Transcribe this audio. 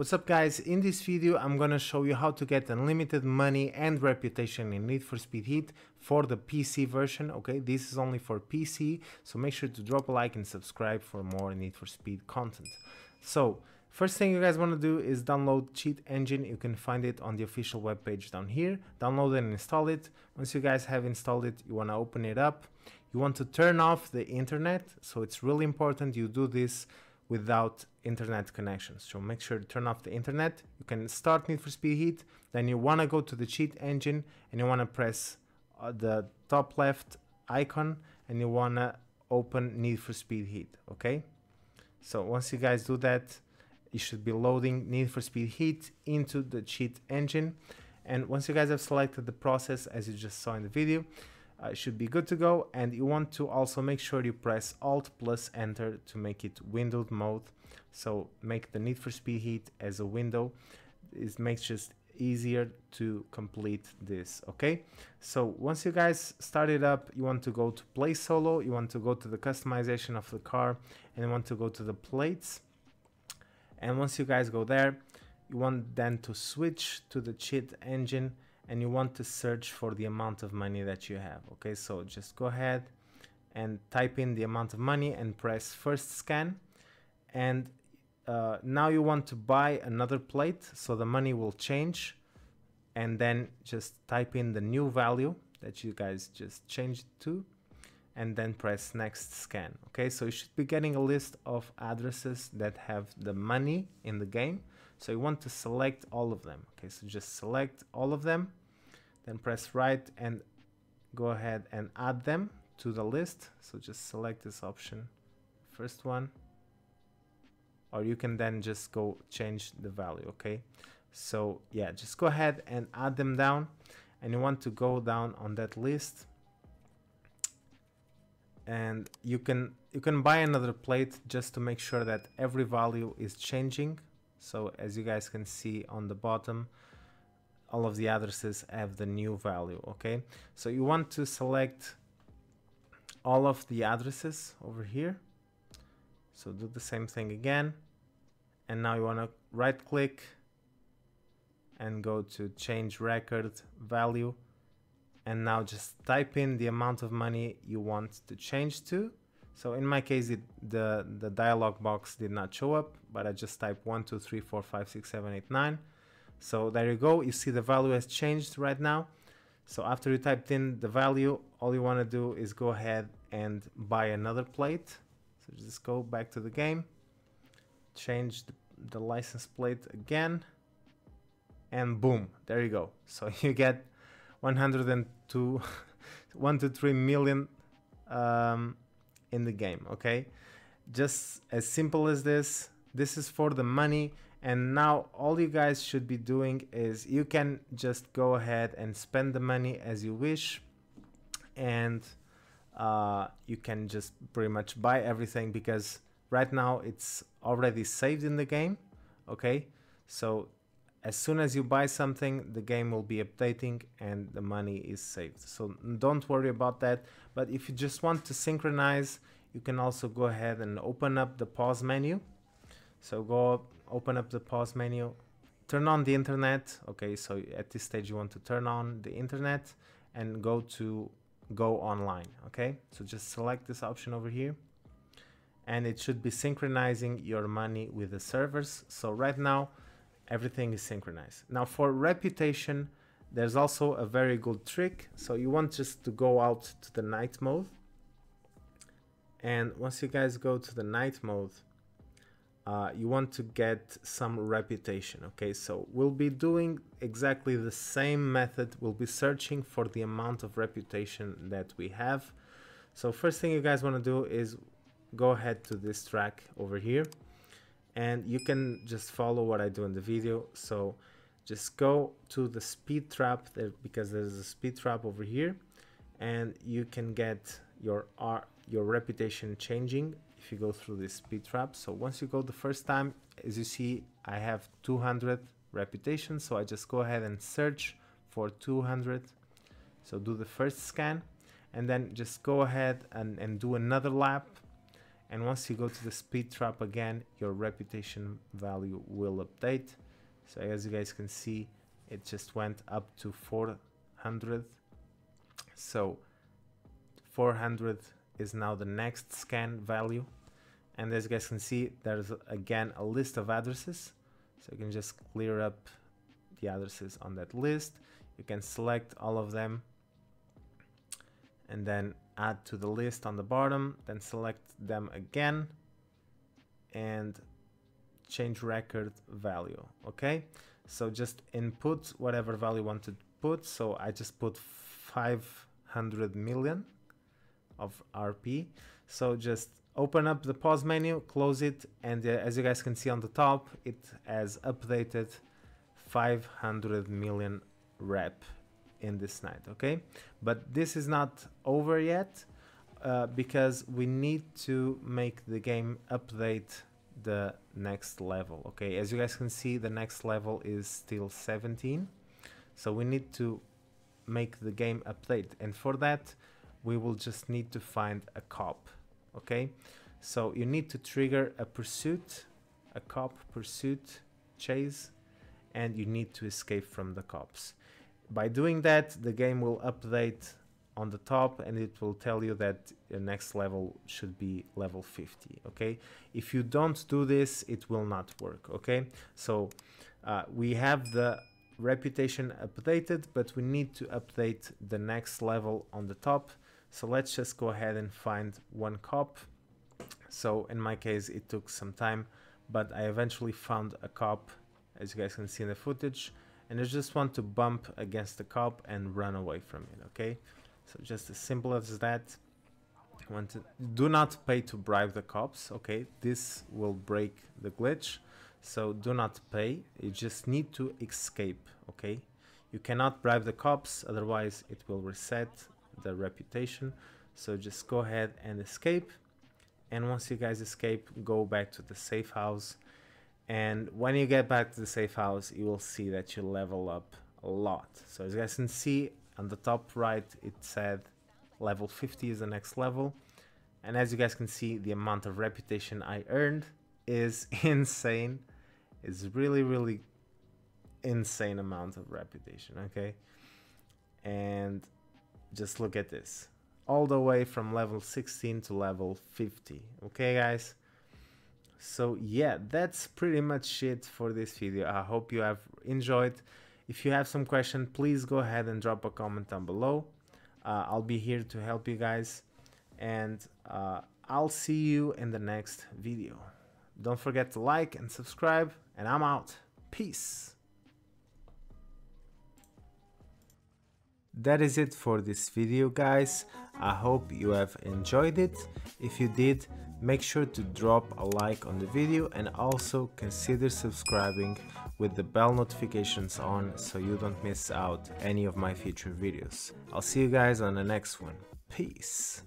What's up guys, in this video I'm gonna show you how to get unlimited money and reputation in Need for Speed Heat for the PC version, okay? This is only for PC, so make sure to drop a like and subscribe for more Need for Speed content. So, first thing you guys wanna do is download Cheat Engine, you can find it on the official webpage down here. Download and install it. Once you guys have installed it, you wanna open it up. You want to turn off the internet, so it's really important you do this without internet connections. So make sure to turn off the internet. You can start Need for Speed Heat. Then you want to go to the cheat engine and you want to press uh, the top left icon and you want to open Need for Speed Heat. Okay. So once you guys do that, you should be loading Need for Speed Heat into the cheat engine. And once you guys have selected the process as you just saw in the video, uh, should be good to go. And you want to also make sure you press alt plus enter to make it windowed mode. So make the need for speed heat as a window. It makes just easier to complete this okay? So once you guys start it up you want to go to play solo you want to go to the customization of the car and you want to go to the plates. And once you guys go there you want then to switch to the cheat engine and you want to search for the amount of money that you have okay? So just go ahead and type in the amount of money and press first scan. And uh, now you want to buy another plate so the money will change. And then just type in the new value that you guys just changed to and then press next scan okay? So you should be getting a list of addresses that have the money in the game so you want to select all of them. Okay so just select all of them then press right and go ahead and add them to the list. So just select this option first one or you can then just go change the value okay? So yeah just go ahead and add them down and you want to go down on that list. And you can you can buy another plate just to make sure that every value is changing so as you guys can see on the bottom all of the addresses have the new value okay? So you want to select all of the addresses over here. So do the same thing again. And now you want to right click and go to change record value. And now just type in the amount of money you want to change to so in my case it, the the dialog box did not show up but I just type 1 2 3 4 5 6 7 8 9 so there you go. You see the value has changed right now. So after you typed in the value, all you want to do is go ahead and buy another plate. So just go back to the game, change the, license plate again, and boom, there you go. So you get 102, 1 to 3 million um, in the game, okay? Just as simple as this. This is for the money and now all you guys should be doing is you can just go ahead and spend the money as you wish and uh, you can just pretty much buy everything because right now it's already saved in the game okay so as soon as you buy something the game will be updating and the money is saved so don't worry about that but if you just want to synchronize you can also go ahead and open up the pause menu so go open up the pause menu, turn on the internet. Okay, so at this stage you want to turn on the internet and go to go online. Okay, so just select this option over here and it should be synchronizing your money with the servers. So right now everything is synchronized. Now for reputation, there's also a very good trick. So you want just to go out to the night mode. And once you guys go to the night mode, uh, you want to get some reputation okay so we'll be doing exactly the same method we'll be searching for the amount of reputation that we have so first thing you guys want to do is go ahead to this track over here and you can just follow what I do in the video so just go to the speed trap there because there's a speed trap over here and you can get your R your reputation changing if you go through this speed trap. So once you go the first time, as you see, I have 200 reputation. So I just go ahead and search for 200. So do the first scan and then just go ahead and, and do another lap. And once you go to the speed trap again your reputation value will update. So as you guys can see it just went up to 400 so 400 is now the next scan value. And as you guys can see there's again a list of addresses. So you can just clear up the addresses on that list. You can select all of them. And then add to the list on the bottom then select them again and change record value okay? So just input whatever value you want to put. So I just put 500 million of RP so just open up the pause menu close it and uh, as you guys can see on the top it has updated 500 million rep in this night okay? But this is not over yet uh, because we need to make the game update the next level okay? As you guys can see the next level is still 17 so we need to make the game update. And for that we will just need to find a cop okay? So you need to trigger a pursuit a cop pursuit chase and you need to escape from the cops by doing that the game will update on the top and it will tell you that the next level should be level 50 okay? If you don't do this it will not work okay? So uh, we have the reputation updated but we need to update the next level on the top. So let's just go ahead and find one cop. So in my case it took some time but I eventually found a cop. As you guys can see in the footage and I just want to bump against the cop and run away from it okay? So just as simple as that. Want to do not pay to bribe the cops okay? This will break the glitch. So do not pay. You just need to escape okay? You cannot bribe the cops otherwise it will reset the reputation. So just go ahead and escape. And once you guys escape go back to the safe house and when you get back to the safe house you will see that you level up a lot. So as you guys can see on the top right it said level 50 is the next level. And as you guys can see the amount of reputation I earned is insane. It's really really insane amount of reputation okay? And just look at this. All the way from level 16 to level 50 okay guys so yeah that's pretty much it for this video. I hope you have enjoyed. If you have some question please go ahead and drop a comment down below. Uh, i'll be here to help you guys. And uh, i'll see you in the next video. Don't forget to like and subscribe and i'm out. Peace. That is it for this video guys. I hope you have enjoyed it. If you did make sure to drop a like on the video and also consider subscribing with the bell notifications on so you don't miss out any of my future videos. I'll see you guys on the next one. Peace